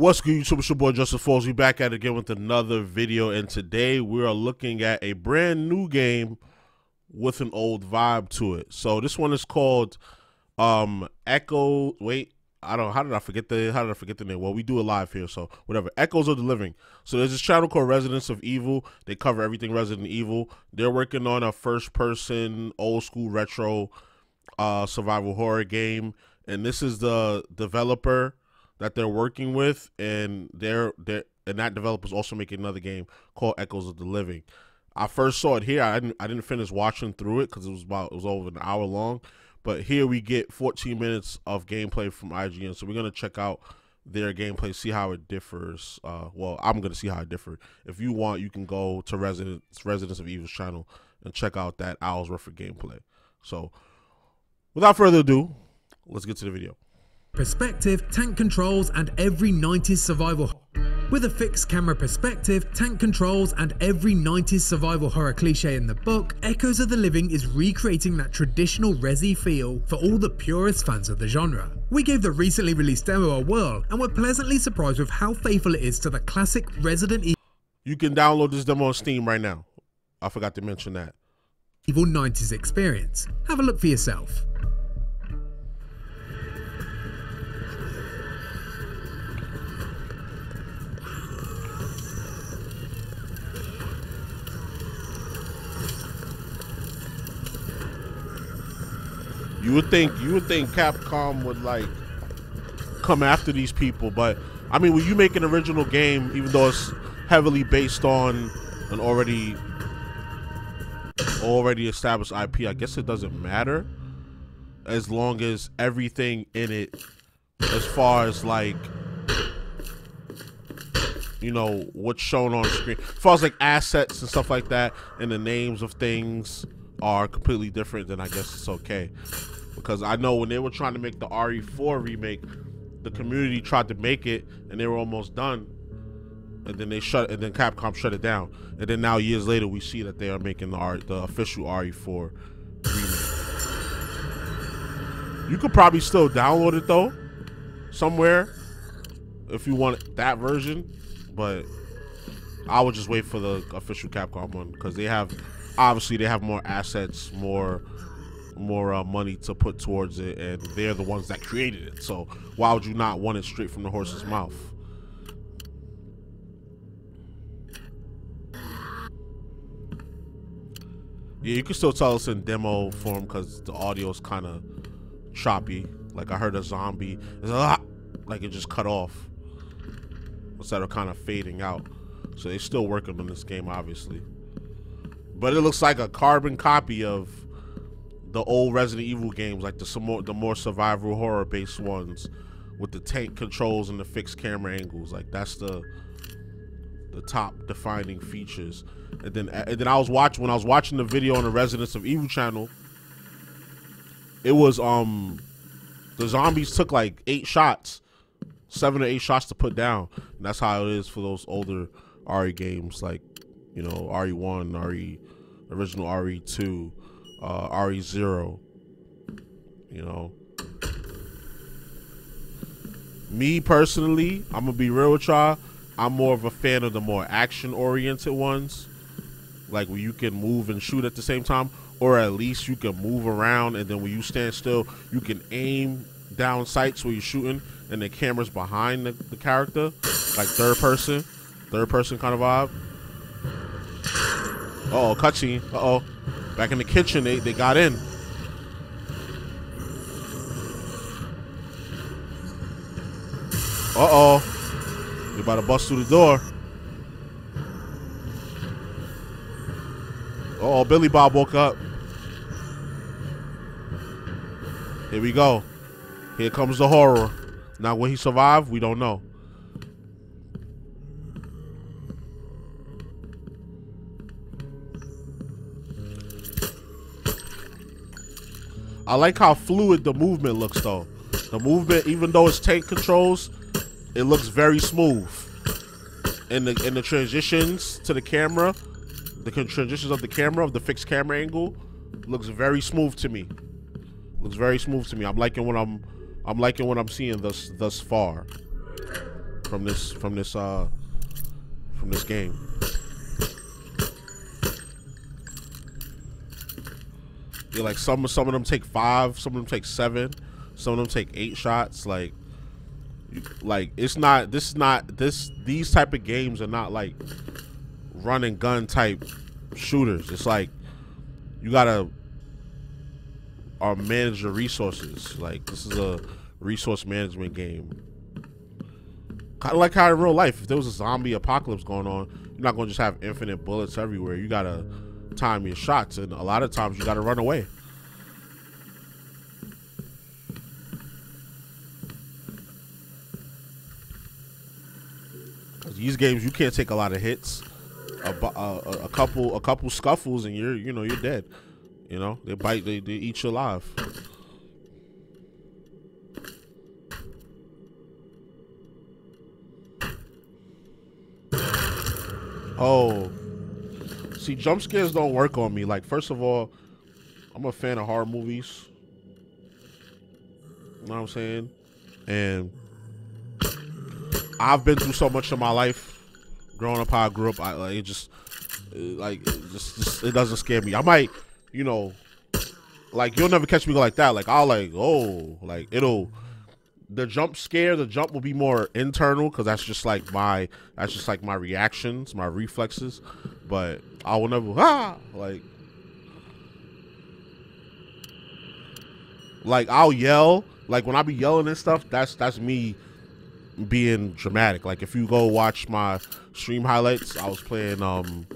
What's good, YouTube? It's your boy Justice Falls. We back at it again with another video, and today we are looking at a brand new game with an old vibe to it. So this one is called um Echo. Wait, I don't. How did I forget the? How did I forget the name? Well, we do it live here, so whatever. Echoes of the Living. So there's this channel called Residence of Evil. They cover everything Resident Evil. They're working on a first-person, old school, retro, uh, survival horror game, and this is the developer that they're working with, and they're they and that developer's also making another game called Echoes of the Living. I first saw it here. I didn't I didn't finish watching through it because it was about it was over an hour long. But here we get 14 minutes of gameplay from IGN. So we're gonna check out their gameplay, see how it differs. Uh, well, I'm gonna see how it differs. If you want, you can go to Residence Residence of Evil's channel and check out that hour's worth of gameplay. So, without further ado, let's get to the video perspective, tank controls, and every 90s survival. With a fixed camera perspective, tank controls, and every 90s survival horror cliche in the book, Echoes of the Living is recreating that traditional Resi feel for all the purest fans of the genre. We gave the recently released demo a whirl and were pleasantly surprised with how faithful it is to the classic Resident Evil. You can download this demo on Steam right now. I forgot to mention that. Evil 90s experience. Have a look for yourself. You would think you would think Capcom would like come after these people, but I mean, when you make an original game, even though it's heavily based on an already already established IP, I guess it doesn't matter as long as everything in it, as far as like you know what's shown on screen, as far as like assets and stuff like that, and the names of things are completely different, then I guess it's okay. Because I know when they were trying to make the RE4 remake, the community tried to make it and they were almost done. And then they shut and then Capcom shut it down. And then now years later we see that they are making the R, the official RE4 remake. You could probably still download it though somewhere if you want that version, but I would just wait for the official Capcom one because they have obviously they have more assets, more more uh, money to put towards it, and they're the ones that created it. So why would you not want it straight from the horse's mouth? Yeah, you can still tell us in demo form because the audio is kind of choppy. Like I heard a zombie, like it just cut off instead of kind of fading out. So they're still working on this game, obviously. But it looks like a carbon copy of the old Resident Evil games, like the more the more survival horror based ones, with the tank controls and the fixed camera angles. Like that's the the top defining features. And then and then I was watching when I was watching the video on the Residence of Evil channel. It was um the zombies took like eight shots, seven or eight shots to put down. And that's how it is for those older RE games, like you know RE1, RE original RE2, uh, RE0. You know, me personally, I'm gonna be real with y'all. I'm more of a fan of the more action-oriented ones, like where you can move and shoot at the same time, or at least you can move around, and then when you stand still, you can aim down sights where you're shooting, and the camera's behind the, the character, like third person, third person kind of vibe. Uh oh, cutscene. Uh oh. Back in the kitchen, they, they got in. Uh oh. They about to bust through the door. Uh oh, Billy Bob woke up. Here we go. Here comes the horror. Now, will he survive? We don't know. I like how fluid the movement looks though. The movement, even though it's tank controls, it looks very smooth. In the in the transitions to the camera, the transitions of the camera of the fixed camera angle looks very smooth to me. Looks very smooth to me. I'm liking what I'm I'm liking what I'm seeing thus thus far. from this from this uh from this game. Like some some of them take five, some of them take seven, some of them take eight shots. Like, like it's not. This is not this. These type of games are not like run and gun type shooters. It's like you gotta or manage your resources. Like this is a resource management game. Kind of like how in real life, if there was a zombie apocalypse going on, you're not gonna just have infinite bullets everywhere. You gotta time your shots, and a lot of times you gotta run away. These games, you can't take a lot of hits. A, a, a couple, a couple scuffles, and you're, you know, you're dead. You know, they bite, they, they eat you alive. Oh, see, jump scares don't work on me. Like, first of all, I'm a fan of horror movies. You know what I'm saying? And I've been through so much in my life. Growing up how I grew up, I like it just like it just, just it doesn't scare me. I might, you know, like you'll never catch me like that. Like I'll like oh like it'll the jump scare, the jump will be more internal because that's just like my that's just like my reactions, my reflexes. But I will never ah like like I'll yell like when I be yelling and stuff. That's that's me being dramatic. Like if you go watch my stream highlights, I was playing um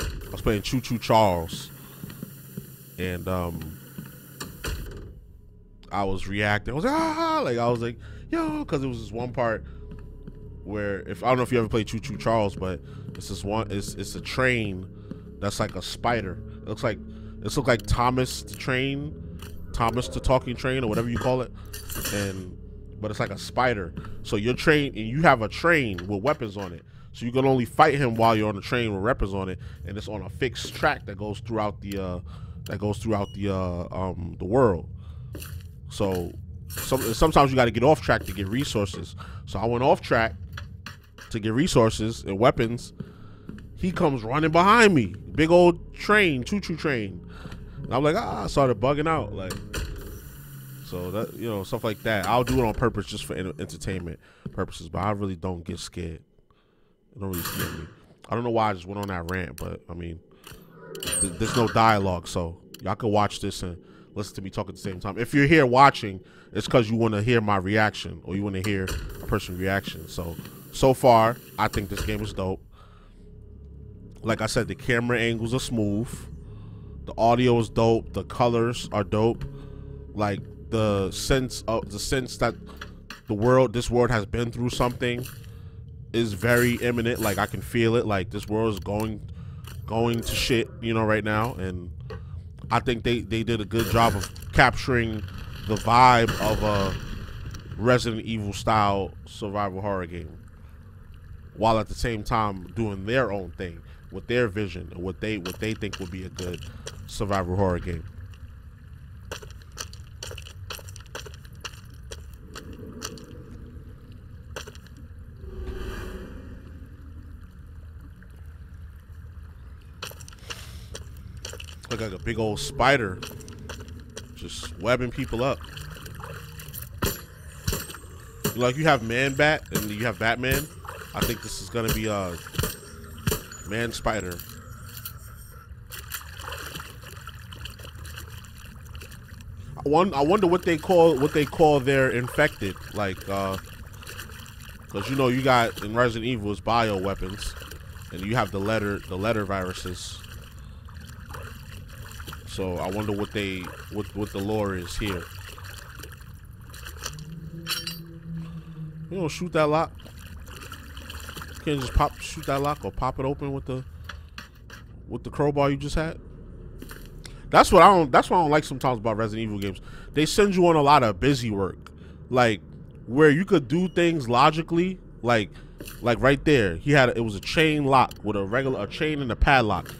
I was playing Choo Choo Charles and um I was reacting. I was like, ah, like I was like, yo, because it was this one part where if I don't know if you ever played Choo Choo Charles, but it's this one. It's it's a train that's like a spider. It looks like this looks like Thomas the Train, Thomas the Talking Train, or whatever you call it, and but it's like a spider. So your train and you have a train with weapons on it. So you can only fight him while you're on the train with weapons on it, and it's on a fixed track that goes throughout the uh, that goes throughout the uh, um, the world. So some, sometimes you got to get off track to get resources. So I went off track to get resources and weapons. He comes running behind me, big old train, choo choo train. And I'm like, ah, I started bugging out, like. So that you know stuff like that. I'll do it on purpose just for entertainment purposes, but I really don't get scared. It don't really scare me. I don't know why I just went on that rant, but I mean, th there's no dialogue, so y'all can watch this and listen to me talk at the same time. If you're here watching, it's because you want to hear my reaction or you want to hear a person's reaction. So, so far, I think this game is dope. Like I said, the camera angles are smooth. The audio is dope. The colors are dope. Like the sense of the sense that the world, this world has been through something, is very imminent. Like I can feel it. Like this world is going, going to shit. You know, right now, and I think they, they did a good job of capturing the vibe of a Resident Evil style survival horror game, while at the same time doing their own thing with their vision and what they what they think would be a good survival horror game. Look like a big old spider. Just webbing people up. Like you have Man Bat and you have Batman. I think this is gonna be a uh, Man Spider. I wonder, I wonder what they call what they call their infected, like, uh, because you know you got in Resident Evil is bio weapons, and you have the letter the letter viruses. So I wonder what they what what the lore is here. You don't shoot that lock. Can't just pop shoot that lock or pop it open with the with the crowbar you just had. That's what I don't that's what I don't like sometimes about Resident Evil games. They send you on a lot of busy work. Like where you could do things logically, like like right there. He had it was a chain lock with a regular a chain and a padlock.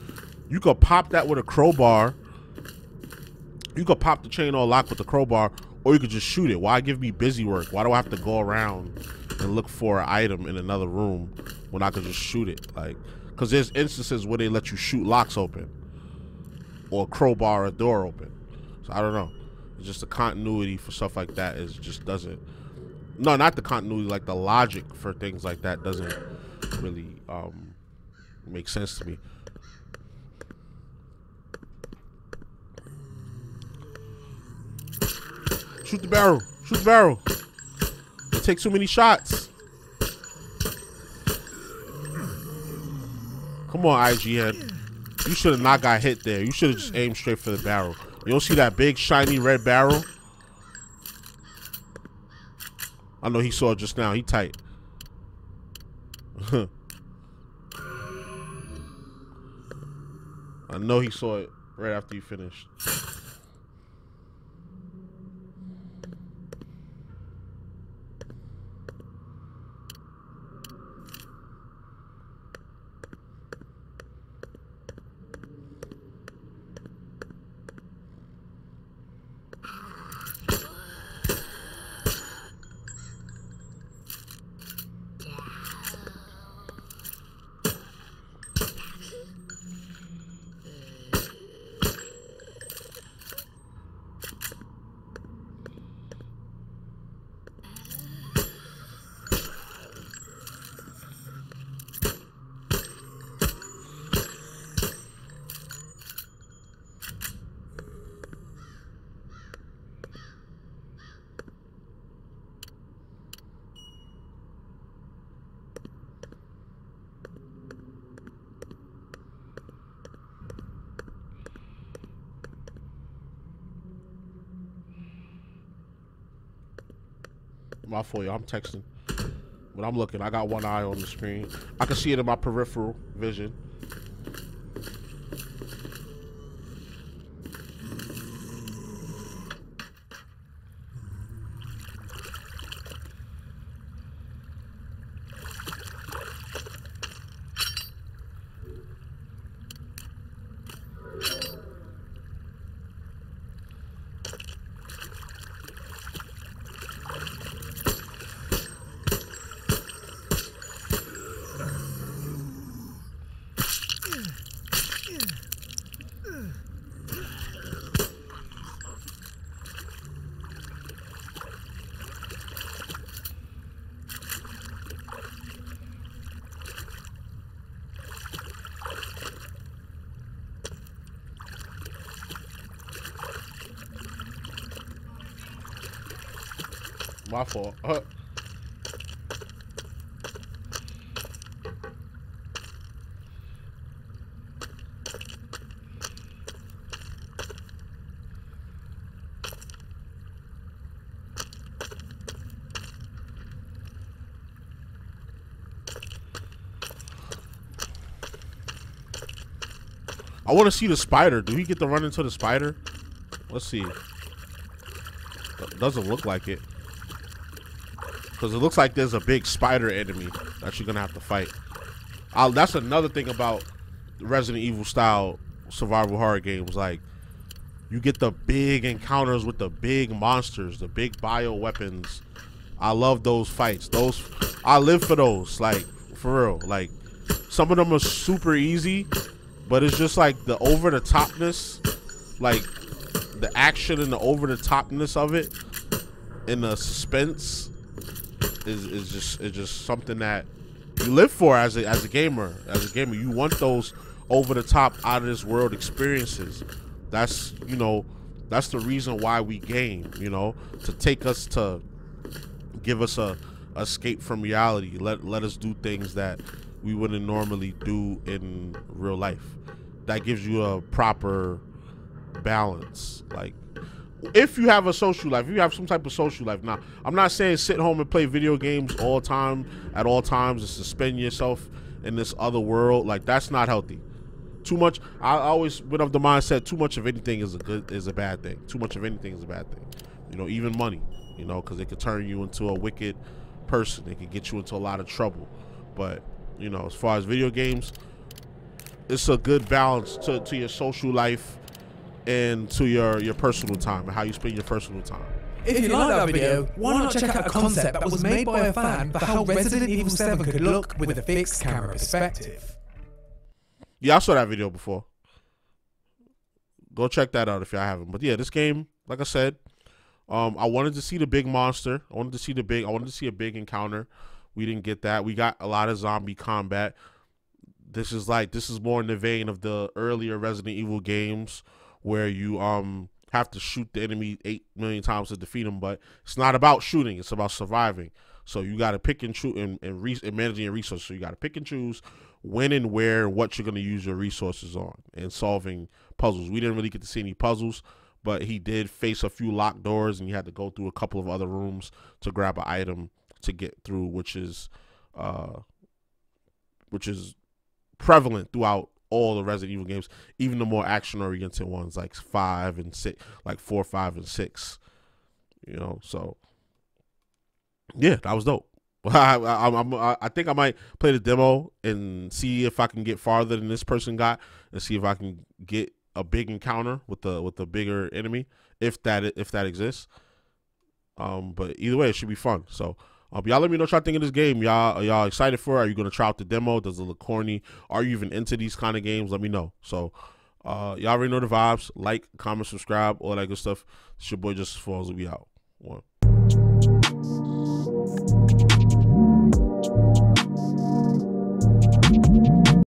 You could pop that with a crowbar you could pop the chain or lock with the crowbar, or you could just shoot it. Why give me busy work? Why do I have to go around and look for an item in another room when I could just shoot it. Like, because there's instances where they let you shoot locks open or crowbar a door open. So I don't know. It's just the continuity for stuff like that is just doesn't. No, not the continuity. Like the logic for things like that doesn't really um, make sense to me. Shoot the barrel. Shoot the barrel. It takes too many shots. Come on, IGN. You should have not got hit there. You should have just aimed straight for the barrel. You don't see that big shiny red barrel? I know he saw it just now. He tight. I know he saw it right after he finished. My fault, y'all. I'm texting. But I'm looking. I got one eye on the screen. I can see it in my peripheral vision. My fault. Uh, I want to see the spider. Do he get to run into the spider? Let's see. Doesn't look like it. Because it looks like there's a big spider enemy that you're going to have to fight. I'll, that's another thing about Resident Evil style survival horror games. Like, you get the big encounters with the big monsters, the big bio weapons. I love those fights. Those, I live for those. Like, for real. Like, some of them are super easy, but it's just like the over the topness, like the action and the over the topness of it, and the suspense is is just is just something that you live for as a as a gamer. As a gamer, you want those over the top, out of this world experiences. That's you know, that's the reason why we game. You know, to take us to give us a escape from reality. Let let us do things that we wouldn't normally do in real life. That gives you a proper balance. Like if you have a social life, if you have some type of social life. Now, I'm not saying sit home and play video games all time at all times and suspend yourself in this other world. Like that's not healthy. Too much. I always been of the mindset too much of anything is a good is a bad thing. Too much of anything is a bad thing. You know, even money. You know, because it could turn you into a wicked person. It could get you into a lot of trouble. But you know, as far as video games, it's a good balance to, to your social life and to your your personal time and how you spend your personal time. If you like that video, why not check out a concept that was made by a fan for how Resident Evil 7 could look with a fixed camera perspective. Yeah, I saw that video before. Go check that out if y'all haven't. But yeah, this game, like I said, um, I wanted to see the big monster. I wanted to see the big. I wanted to see a big encounter. We didn't get that. We got a lot of zombie combat. This is like this is more in the vein of the earlier Resident Evil games where you um have to shoot the enemy eight million times to defeat them, but it's not about shooting. It's about surviving. So you got to pick and choose and, and, re- and managing your resources. So you got to pick and choose when and where what you're going to use your resources on and solving puzzles. We didn't really get to see any puzzles, but he did face a few locked doors and you had to go through a couple of other rooms to grab an item to get through, which is uh which is prevalent throughout all the Resident Evil games, even the more action oriented ones like five and six, like four, five, and six. You know, so yeah, that was dope. I, I, I, think I might play the demo and see if I can get farther than this person got, and see if I can get a big encounter with the with the bigger enemy, if that if that exists. Um, but either way, it should be fun. So, um, y'all let me know what y'all think of this game. Y'all y'all excited for it? Are you gonna try out the demo? Does it look corny? Are you even into these kind of games? Let me know. So, uh, y'all already know the vibes. Like, comment, subscribe, all that good stuff. It's your boy Justice Falls. We out. One.